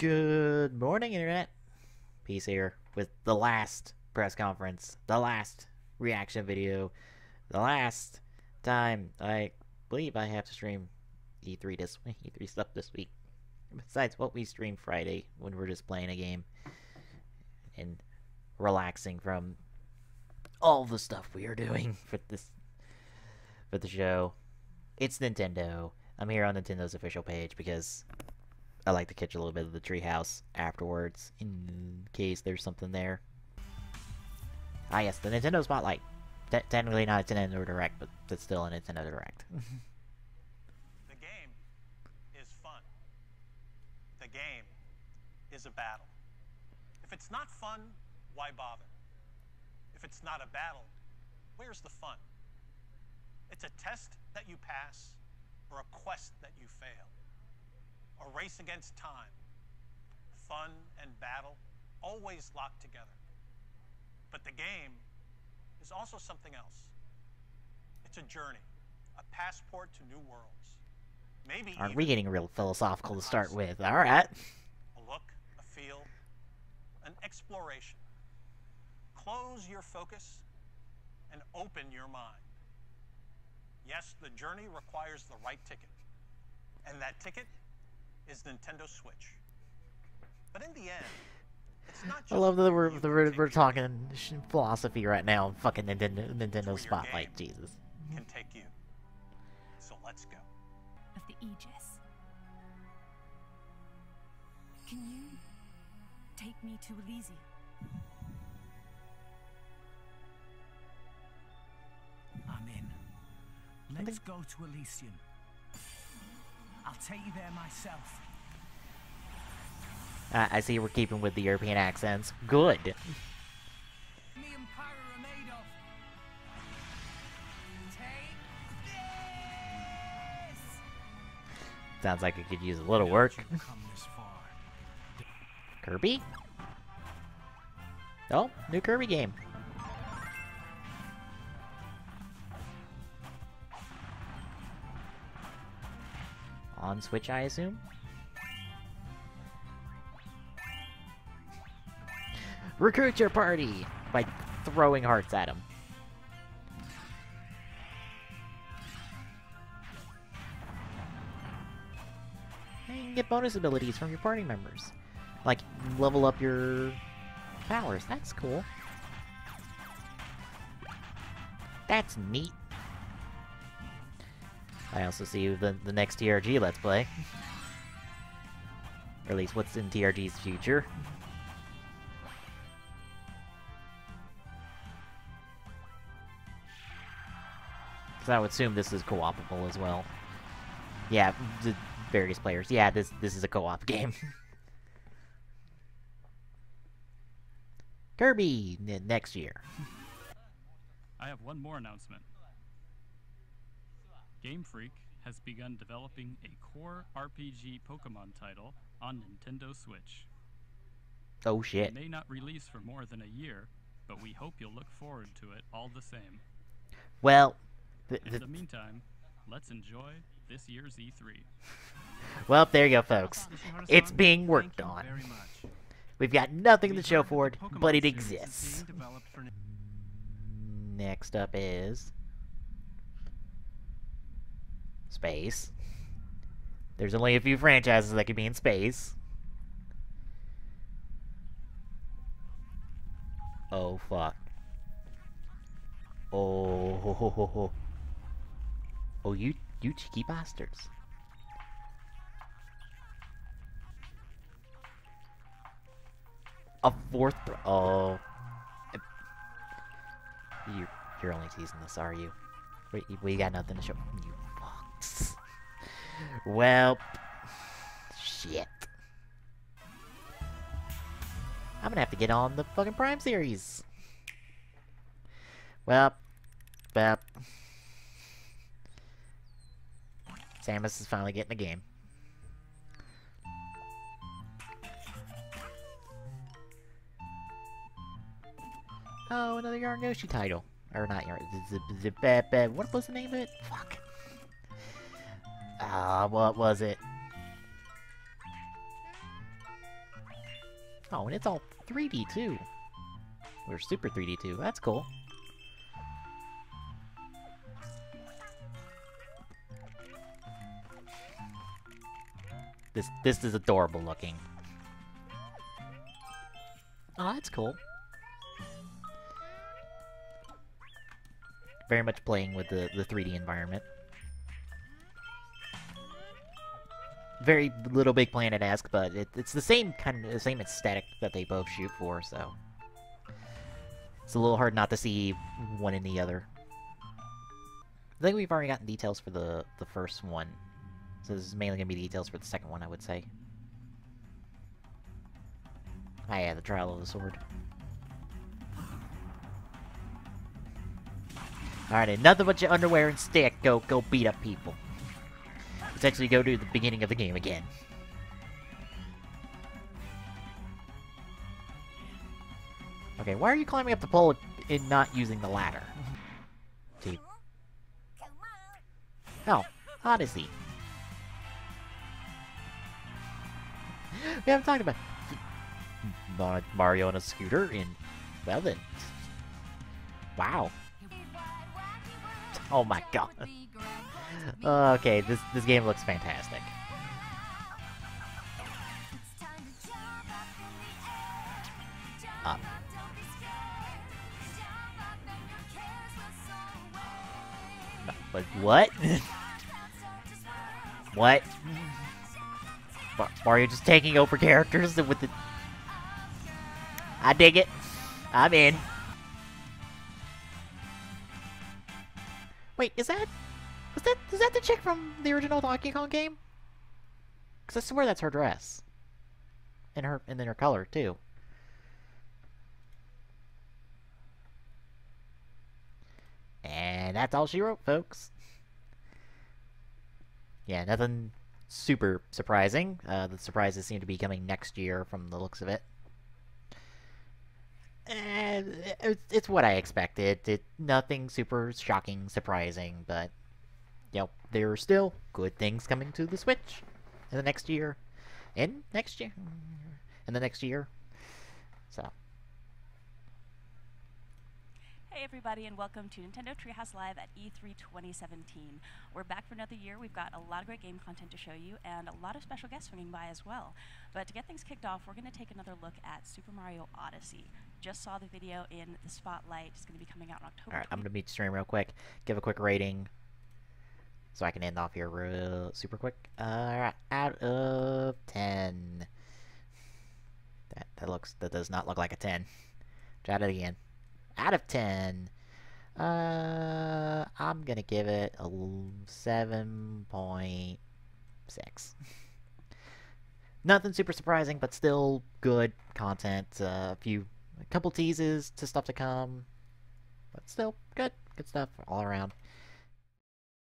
Good morning, Internet. Peace here with the last press conference, the last reaction video, the last time I believe I have to stream E3 this E3 stuff this week. Besides what we stream Friday when we're just playing a game and relaxing from all the stuff we are doing for this for the show. It's Nintendo. I'm here on Nintendo's official page because I like to catch a little bit of the treehouse afterwards in case there's something there. Ah yes, the Nintendo Spotlight. Te technically not a Nintendo Direct, but it's still a Nintendo Direct. The game is fun. The game is a battle. If it's not fun, why bother? If it's not a battle, where's the fun? It's a test that you pass or a quest that you fail. A race against time. Fun and battle always locked together. But the game is also something else. It's a journey, a passport to new worlds. Maybe Aren't we getting real philosophical to start with? Alright. a look, a feel, an exploration. Close your focus and open your mind. Yes, the journey requires the right ticket. And that ticket is Nintendo Switch. But in the end, it's not just I love that we're, you that we're, we're talking philosophy right now on fucking Nintendo, Nintendo Spotlight. Jesus. can take you. So let's go. of the Aegis. Can you take me to Elysium? I'm in. Let's go to Elysium. Take you there myself. Uh, I see we're keeping with the European accents. Good. Me and Pyra are made of. Take this! Sounds like it could use a little work. You've come this far. Kirby? Oh, new Kirby game. On Switch, I assume? Recruit your party by throwing hearts at them. And get bonus abilities from your party members. Like, level up your powers. That's cool. That's neat. I also see the, the next TRG Let's Play. or at least what's in TRG's future. Because I would assume this is co-opable as well. Yeah, the various players. Yeah, this this is a co-op game. Kirby next year. I have one more announcement. Game Freak has begun developing a core RPG Pokemon title on Nintendo Switch. Oh shit. It shit. may not release for more than a year, but we hope you'll look forward to it all the same. Well, th- In the meantime, let's enjoy this year's E E3. well, there you go, folks. It's being worked on. We've got nothing to show for it, but it exists. being developed for Ni- Next up is space. There's only a few franchises that could be in space. Oh fuck. Oh ho ho ho ho. Oh you you cheeky bastards. A fourth oh you, you're only teasing this, are you? Wait, we got nothing to show. Well, shit. I'm gonna have to get on the fucking Prime series. Well, well. Samus is finally getting a game. Oh, another Yarn Yoshi title. Or not Yarn. What was the name of it? Fuck. Ah, what was it? Oh, and it's all 3D too. We're super 3D too. That's cool. This this is adorable looking. Oh, that's cool. Very much playing with the, the 3D environment. Very Little Big Planet-esque, but it, it's the same kind of the same aesthetic that they both shoot for, so it's a little hard not to see one in the other. I think we've already gotten details for the the first one, so this is mainly gonna be details for the second one, I would say. Ah, yeah, the Trial of the Sword. Alright, nothing but your underwear and stick. Go, go beat up people. Essentially, go to the beginning of the game again. Okay, why are you climbing up the pole and not using the ladder? See. Oh, Odyssey. we haven't talked about Ma- Mario on a scooter in, well then. Wow. Oh my god. Uh, okay, this this game looks fantastic. Up. No, But what? what? Mario just taking over characters with the. I dig it. I'm in. Wait, is that was that is that the chick from the original Donkey Kong game? Cause I swear that's her dress. And her and then her color too. And that's all she wrote, folks. Yeah, nothing super surprising. Uh, the surprises seem to be coming next year from the looks of it. Eh, it's, it's what I expected. It, nothing super shocking, surprising, but you know, there are still good things coming to the Switch in the next year, in next year, in the next year. So, Hey everybody and welcome to Nintendo Treehouse Live at E E3 2017. We're back for another year. We've got a lot of great game content to show you and a lot of special guests swinging by as well. But to get things kicked off, we're going to take another look at Super Mario Odyssey. Just saw the video in the spotlight. It's going to be coming out in October. alright, I'm gonna beat stream real quick. Give a quick rating, so I can end off here real super quick. Alright, out of ten. That that looks that does not look like a ten. Try it again. Out of ten. Uh, I'm gonna give it a seven point six. Nothing super surprising, but still good content. Uh, a few, a couple teases to stuff to come, but still good, good stuff all around.